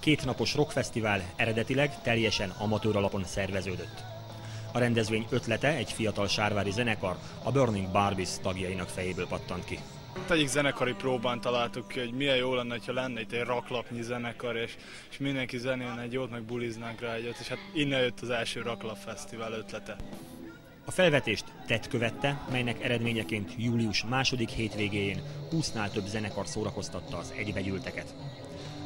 kétnapos rockfesztivál eredetileg teljesen amatőr alapon szerveződött. A rendezvény ötlete egy fiatal sárvári zenekar, a Burning Barbies tagjainak fejéből pattant ki. Egyik zenekari próbán találtuk ki, hogy milyen jó lenne, ha lenne itt egy raklapnyi zenekar, és, és mindenki zenélne egy jót, meg buliznánk rá egyet, és hát innen jött az első Raklap Fesztivál ötlete. A felvetést tett követte, melynek eredményeként július második hétvégéjén 20-nál több zenekar szórakoztatta az egybegyűlteket.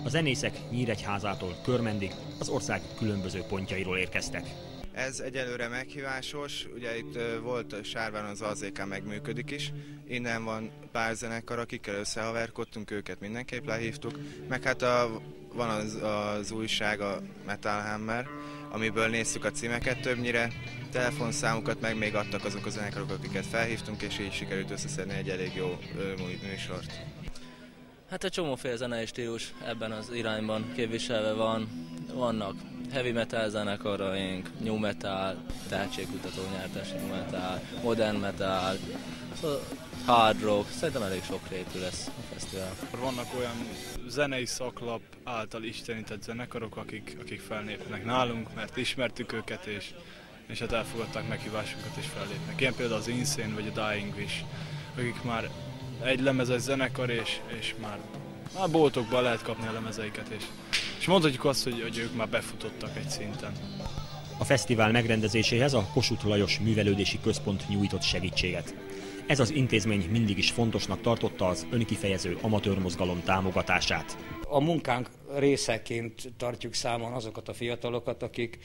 A zenészek Nyíregyházától Körmendig az ország különböző pontjairól érkeztek. Ez egyelőre meghívásos, ugye itt volt Sárván az AZK megműködik is, innen van pár zenekar, akikkel összehaverkodtunk, őket mindenképp lehívtuk, meg hát a, van az, az újság, a Metal Hammer, amiből néztük a címeket többnyire, telefonszámukat meg még adtak azok a zenekarok, akiket felhívtunk, és így sikerült összeszedni egy elég jó műsort. Hát egy csomóféle zenei stílus ebben az irányban képviselve van. Vannak heavy metal zenekaraink, new metal, tehetségkutató nyertes new metal, modern metal, hard rock, szerintem elég sok rétű lesz a fesztivál. Vannak olyan zenei szaklap által istenített zenekarok, akik, akik felnépnek nálunk, mert ismertük őket, és, és hát elfogadták meghívásunkat és fellépnek. Ilyen például az Insane vagy a Dying Wish, akik már egy lemezes zenekar, és, és már, már boltokban lehet kapni a lemezeiket, és, és mondhatjuk azt, hogy, hogy ők már befutottak egy szinten. A fesztivál megrendezéséhez a Kossuth Lajos Művelődési Központ nyújtott segítséget. Ez az intézmény mindig is fontosnak tartotta az önkifejező amatőrmozgalom támogatását. A munkánk részeként tartjuk számon azokat a fiatalokat, akik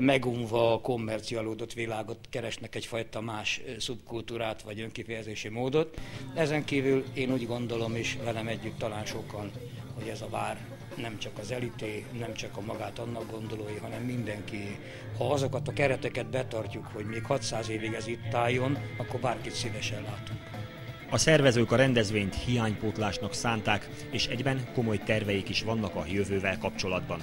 megunva a kommercialódott világot keresnek egyfajta más szubkultúrát vagy önkifejezési módot. Ezen kívül én úgy gondolom, és velem együtt talán sokan, hogy ez a vár nem csak az elité, nem csak a magát annak gondolói, hanem mindenki. Ha azokat a kereteket betartjuk, hogy még 600 évig ez itt álljon, akkor bárkit szívesen látunk. A szervezők a rendezvényt hiánypótlásnak szánták, és egyben komoly terveik is vannak a jövővel kapcsolatban.